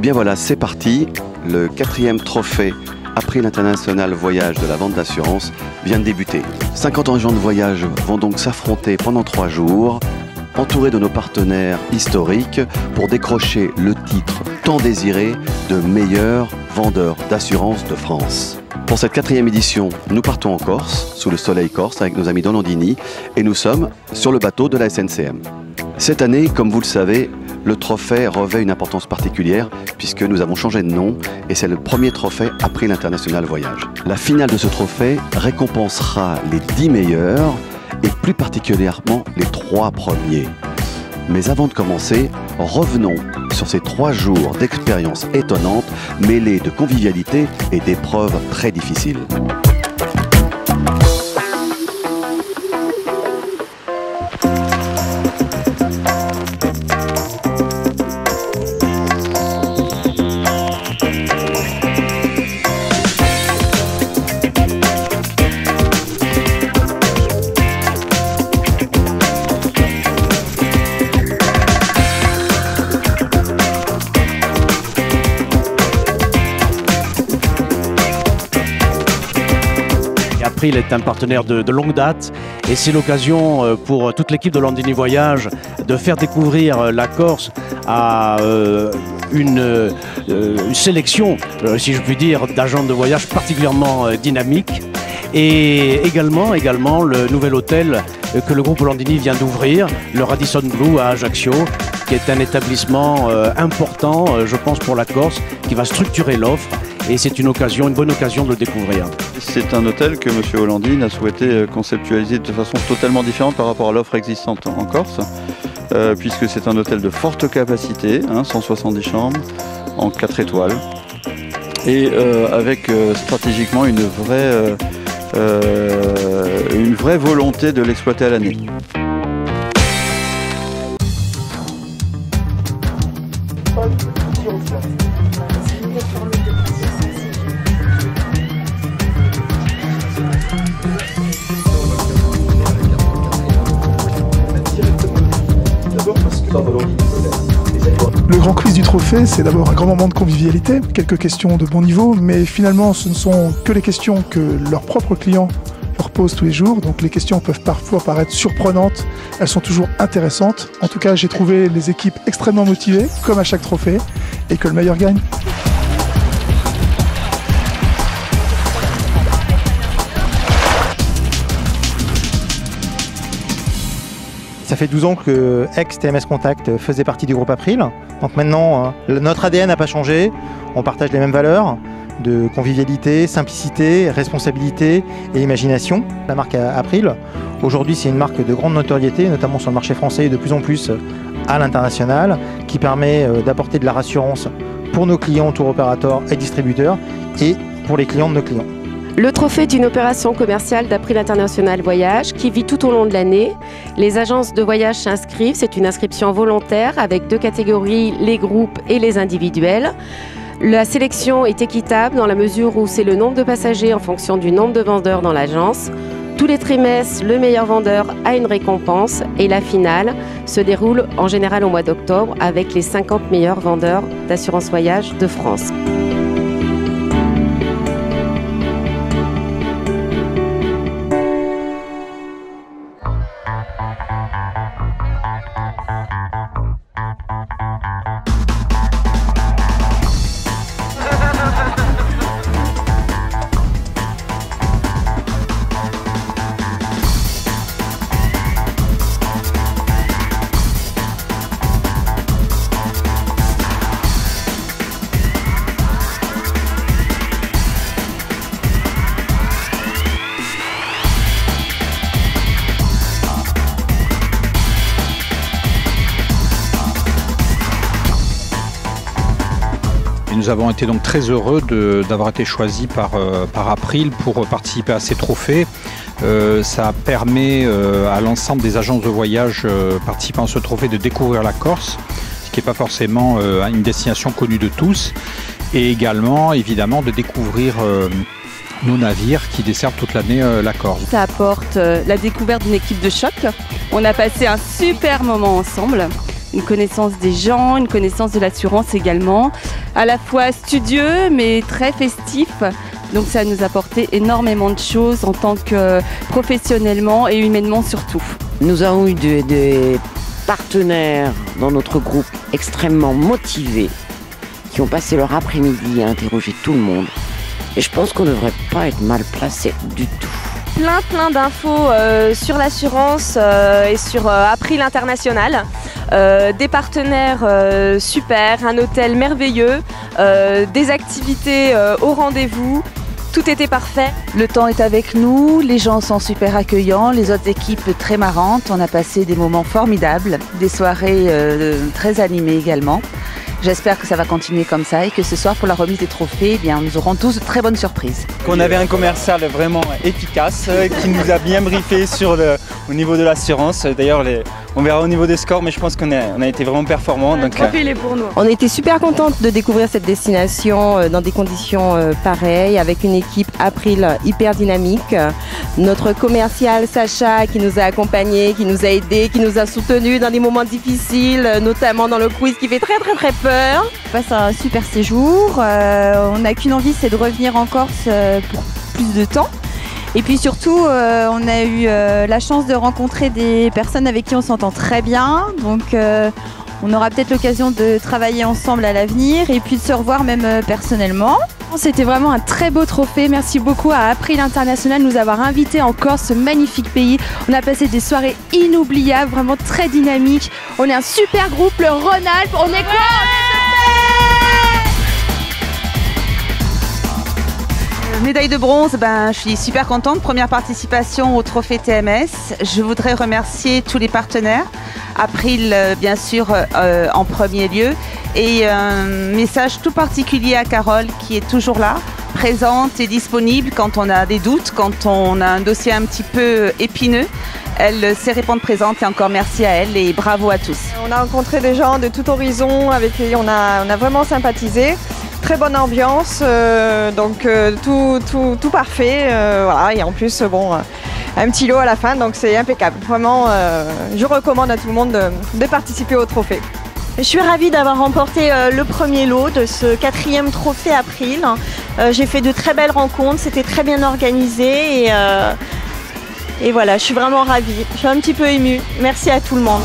Et bien voilà, c'est parti. Le quatrième trophée April International Voyage de la vente d'assurance vient de débuter. 50 agents de voyage vont donc s'affronter pendant trois jours, entourés de nos partenaires historiques, pour décrocher le titre tant désiré de meilleur vendeur d'assurance de France. Pour cette quatrième édition, nous partons en Corse, sous le soleil corse, avec nos amis d'Olandini, et nous sommes sur le bateau de la SNCM. Cette année, comme vous le savez, le trophée revêt une importance particulière puisque nous avons changé de nom et c'est le premier trophée après l'International Voyage. La finale de ce trophée récompensera les 10 meilleurs et plus particulièrement les 3 premiers. Mais avant de commencer, revenons sur ces 3 jours d'expérience étonnante mêlée de convivialité et d'épreuves très difficiles. April est un partenaire de, longue date et c'est l'occasion euh, pour toute l'équipe de Landini Voyage de faire découvrir euh, la Corse à euh, une, sélection, si je puis dire, d'agents de voyage particulièrement dynamiques. Et également, également le nouvel hôtel que le groupe Landini vient d'ouvrir, le Radisson Blue à Ajaccio, qui est un établissement important, je pense, pour la Corse, qui va structurer l'offre. Et c'est une occasion, une bonne occasion de le découvrir. C'est un hôtel que M. Hollandine a souhaité euh, conceptualiser de façon totalement différente par rapport à l'offre existante en Corse, euh, puisque c'est un hôtel de forte capacité, hein, 170 chambres, en 4 étoiles, et euh, avec stratégiquement une vraie, une vraie volonté de l'exploiter à l'année. Le grand quiz du trophée, c'est d'abord un grand moment de convivialité, quelques questions de bon niveau, mais finalement ce ne sont que les questions que leurs propres clients leur posent tous les jours, donc les questions peuvent parfois paraître surprenantes, elles sont toujours intéressantes. En tout cas, j'ai trouvé les équipes extrêmement motivées, comme à chaque trophée, et que le meilleur gagne. Ça fait 12 ans que ex-TMS Contact faisait partie du groupe April. Donc maintenant, euh, notre ADN n'a pas changé. On partage les mêmes valeurs de convivialité, simplicité, responsabilité et imagination. La marque April, aujourd'hui, c'est une marque de grande notoriété, notamment sur le marché français et de plus en plus à l'international, qui permet euh, d'apporter de la rassurance pour nos clients, tour opérateurs et distributeurs et pour les clients de nos clients. Le trophée est une opération commerciale d'April International Voyage qui vit tout au long de l'année. Les agences de voyage s'inscrivent, c'est une inscription volontaire avec deux catégories, les groupes et les individuels. La sélection est équitable dans la mesure où c'est le nombre de passagers en fonction du nombre de vendeurs dans l'agence. Tous les trimestres, le meilleur vendeur a une récompense et la finale se déroule en général au mois d'octobre avec les 50 meilleurs vendeurs d'assurance voyage de France. Nous avons été donc très heureux d'avoir été choisis par, euh, par April pour participer à ces trophées. Euh, ça permet euh, à l'ensemble des agences de voyage participant à ce trophée de découvrir la Corse, ce qui n'est pas forcément une destination connue de tous, et également évidemment de découvrir nos navires qui desservent toute l'année la Corse. Ça apporte la découverte d'une équipe de choc. On a passé un super moment ensemble. Une connaissance des gens, une connaissance de l'assurance également, à la fois studieux mais très festif. Donc ça nous a apporté énormément de choses en tant que professionnellement et humainement surtout. Nous avons eu des partenaires dans notre groupe extrêmement motivés qui ont passé leur après-midi à interroger tout le monde. Et je pense qu'on ne devrait pas être mal placé du tout plein plein d'infos euh, sur l'assurance euh, et sur euh, April International. Des partenaires super, un hôtel merveilleux, des activités au rendez-vous. Tout était parfait. Le temps est avec nous, les gens sont super accueillants, les autres équipes très marrantes. On a passé des moments formidables, des soirées très animées également. J'espère que ça va continuer comme ça et que ce soir pour la remise des trophées, eh bien, nous aurons tous de très bonnes surprises. Qu'on avait un commercial vraiment efficace euh, qui nous a bien briefé sur le, au niveau de l'assurance. D'ailleurs, on verra au niveau des scores, mais je pense qu'on a, on a été vraiment performants. Pour nous. On était super contente de découvrir cette destination euh, dans des conditions euh, pareilles, avec une équipe April hyper dynamique. Notre commercial Sacha qui nous a accompagnés, qui nous a aidés, qui nous a soutenus dans des moments difficiles, notamment dans le quiz qui fait très très très peur on passe un super séjour. Euh, on n'a qu'une envie, c'est de revenir en Corse euh, pour plus de temps. Et puis surtout, euh, on a eu la chance de rencontrer des personnes avec qui on s'entend très bien. Donc on aura peut-être l'occasion de travailler ensemble à l'avenir et puis de se revoir même personnellement. C'était vraiment un très beau trophée. Merci beaucoup à April International de nous avoir invités en Corse, ce magnifique pays. On a passé des soirées inoubliables, vraiment très dynamiques. On est un super groupe, le Rhône-Alpes. On est quoi? Médaille de bronze, ben, je suis super contente. Première participation au trophée TMS. Je voudrais remercier tous les partenaires. April, euh, bien sûr, euh, en premier lieu. Et un message tout particulier à Carole qui est toujours là, présente et disponible quand on a des doutes, quand on a un dossier un petit peu épineux. Elle sait répondre présente et encore merci à elle et bravo à tous. On a rencontré des gens de tout horizon avec qui on a, on a vraiment sympathisé très bonne ambiance, euh, donc euh, tout, tout, parfait. Euh, et en plus, bon, un petit lot à la fin, donc c'est impeccable. Vraiment, je recommande à tout le monde de, participer au trophée. Je suis ravie d'avoir remporté le premier lot de ce quatrième trophée April. J'ai fait de très belles rencontres, c'était très bien organisé et, et voilà, je suis vraiment ravie. Je suis un petit peu émue. Merci à tout le monde.